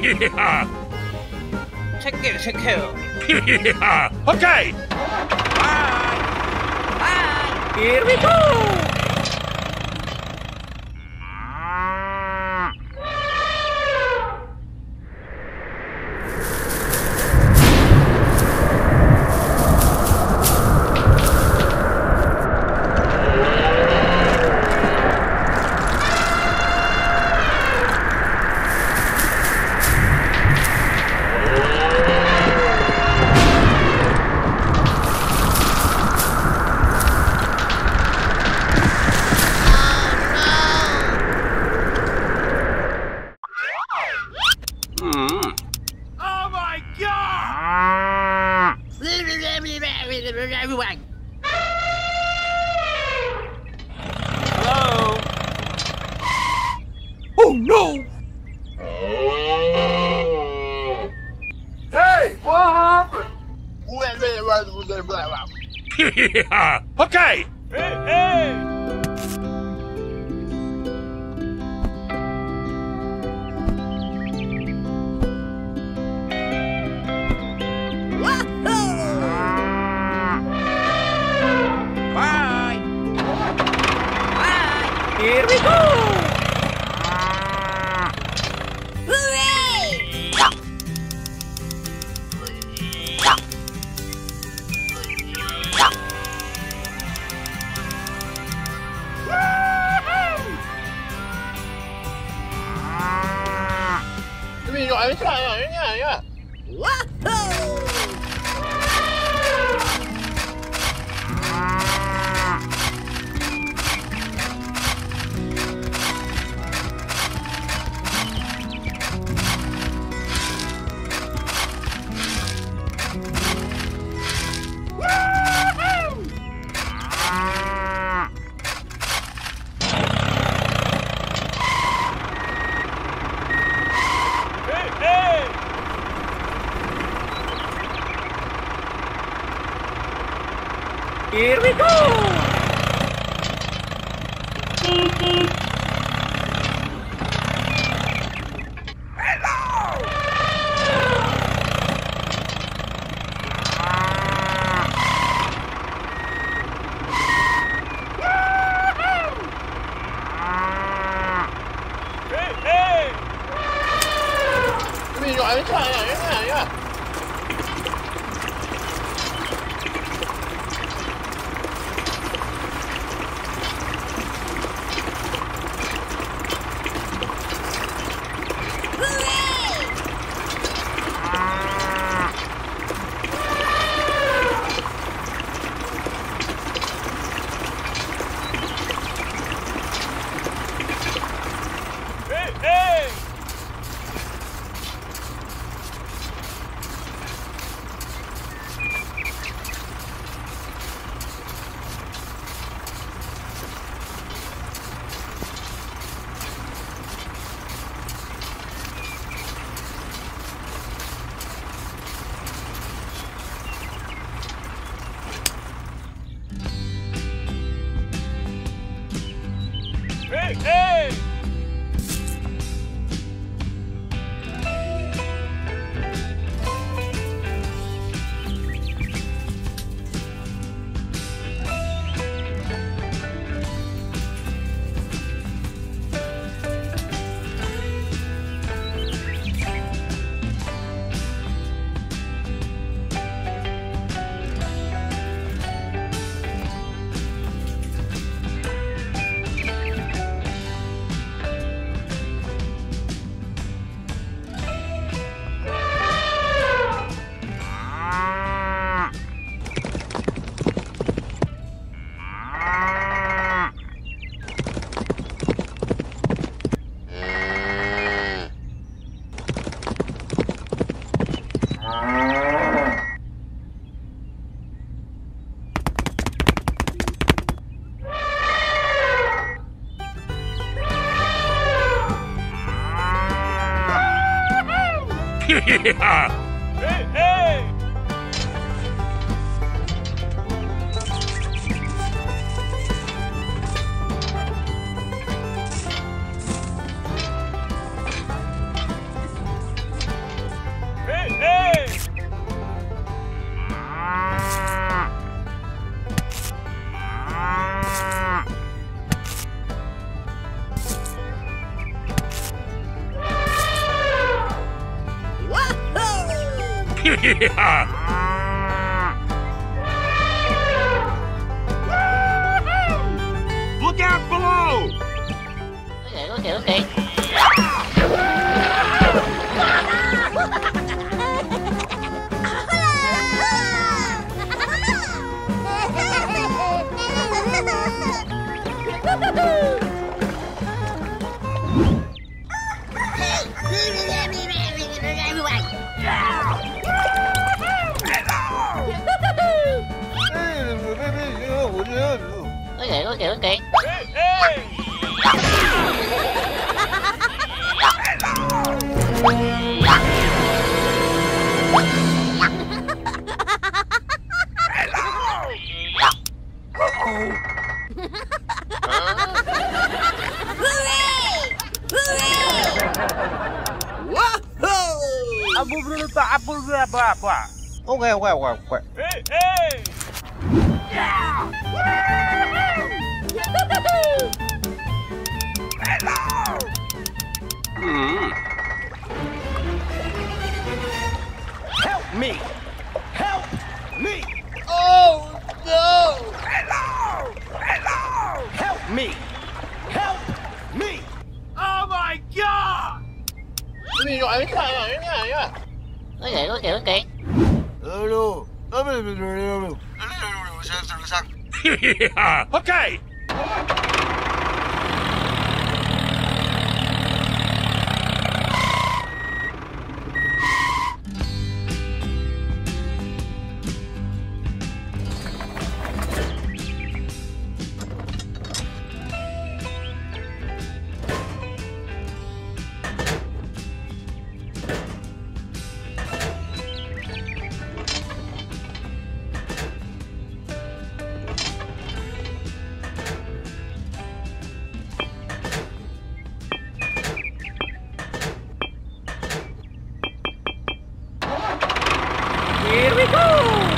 Check it, check it. okay. Bye. Bye. Here we go. Hey, what happened? okay. Hey hey. 哎呀呀呀呀呀。呀呀 Here we go. Hey hey. Hey hey. Hey hey. Look Okay, okay, okay, okay. Hey, hey! Hmm. Help me! Help me! Oh no! Hello! Hello! Help me! bị loại cái này này cái này á? Nói vậy nói kiểu kì alo alo alo alo alo alo alo alo alo alo alo alo alo okay. Okay! Aha!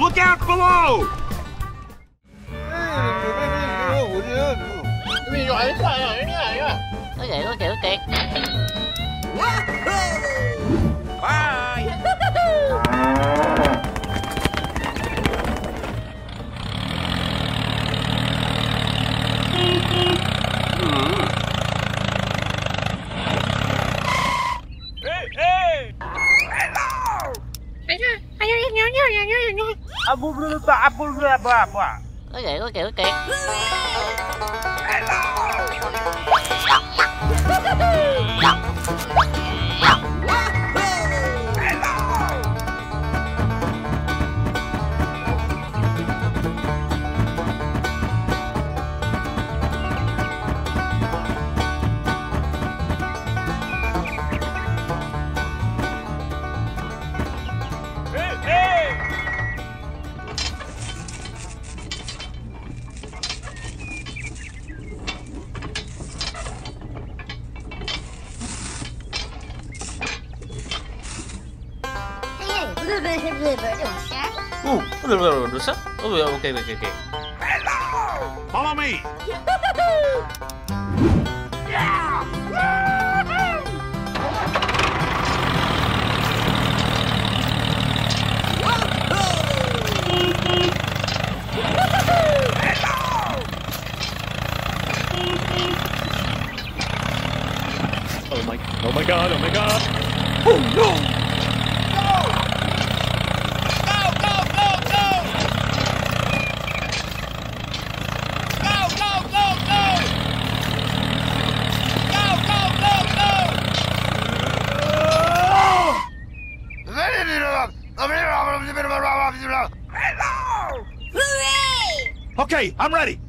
Look out below! Nói vậy có kiểu kiệt Bye. nó vậy có kẹo kiểu. Oh, ya, oke oke oke. Follow me! Oh my, oh my god, oh my god. Oh, Okay, I'm ready.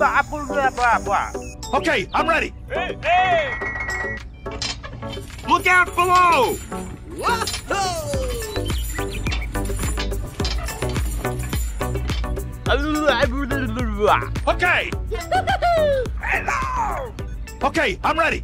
Tak apa apa apa. Okay, I'm ready. Hey, hey! Look out below! Abu abu bulu. Okay! Okay, I'm ready.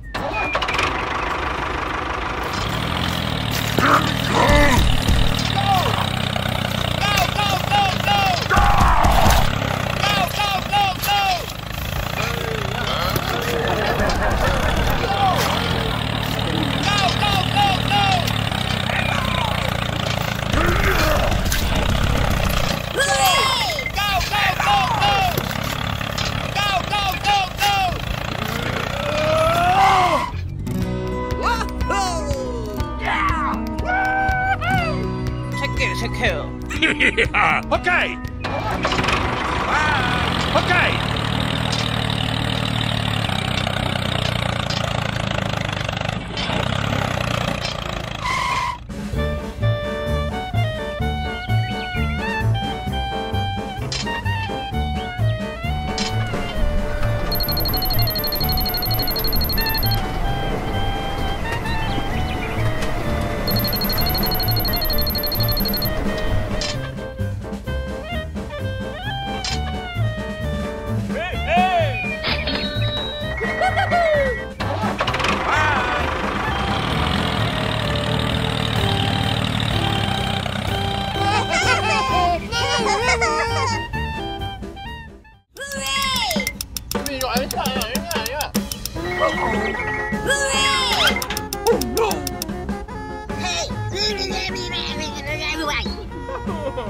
Okay! Hmm.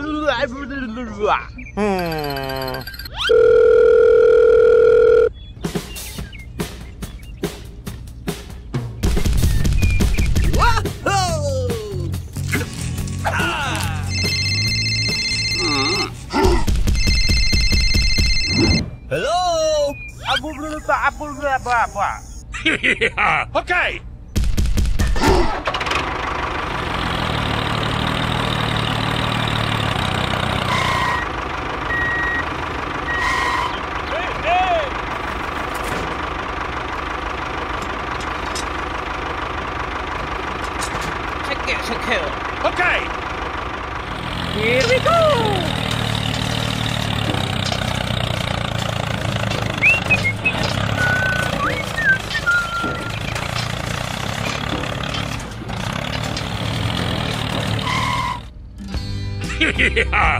Hello? Okay. Hey, hey! Check it, check it. Okay. Here we go. Yeah.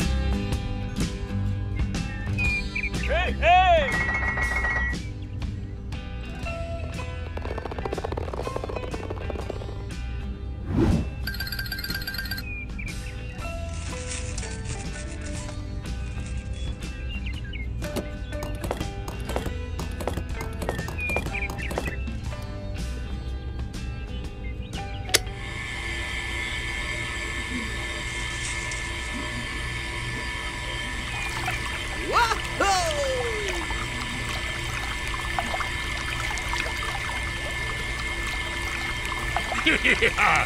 yeah.